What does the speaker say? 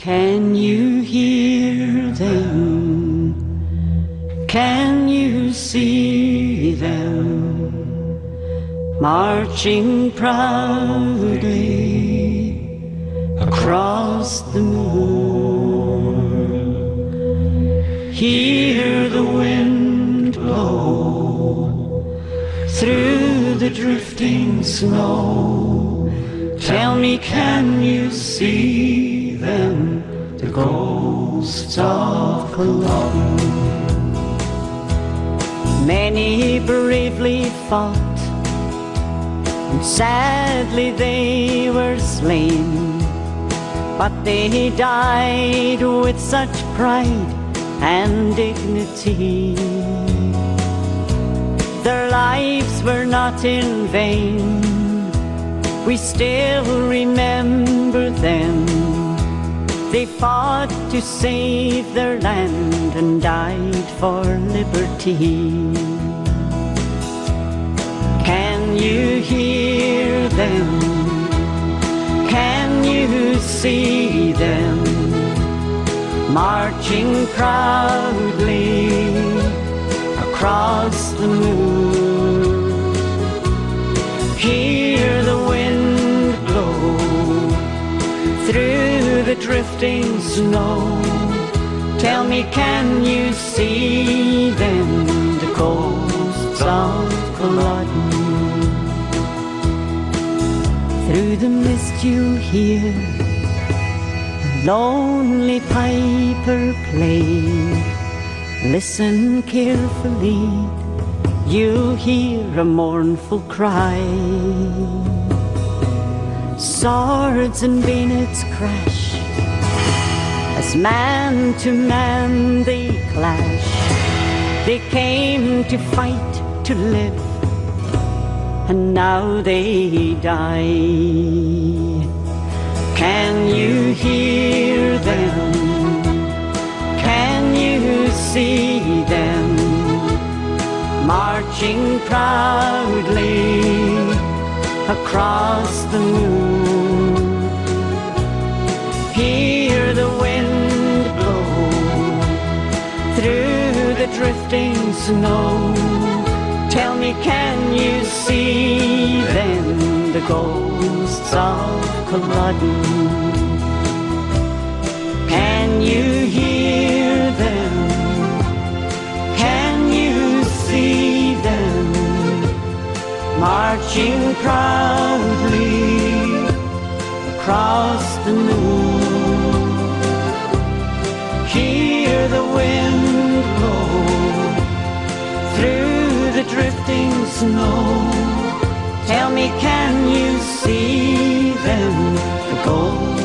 Can you hear them? Can you see them marching proudly across the moon? Hear the wind blow through the drifting snow. Tell me, can you see them, the ghosts of Culloden? Many bravely fought, and sadly they were slain. But they died with such pride and dignity. Their lives were not in vain. We still remember them. They fought to save their land and died for liberty. Can you hear them? Can you see them marching proudly across the moon? Hear drifting snow. Tell me, can you see them, the ghosts of Culloden? Through the mist you hear the lonely piper play. Listen carefully, you'll hear a mournful cry. Swords and bayonets crash as man to man they clash. They came to fight to live, and now they die. Can you hear them? Can you see them marching proudly across the moon? Through the drifting snow. Tell me, can you see them, the ghosts of Culloden? Can you hear them? Can you see them marching proudly across the moon? drifting snow. Tell me, can you see them? The gold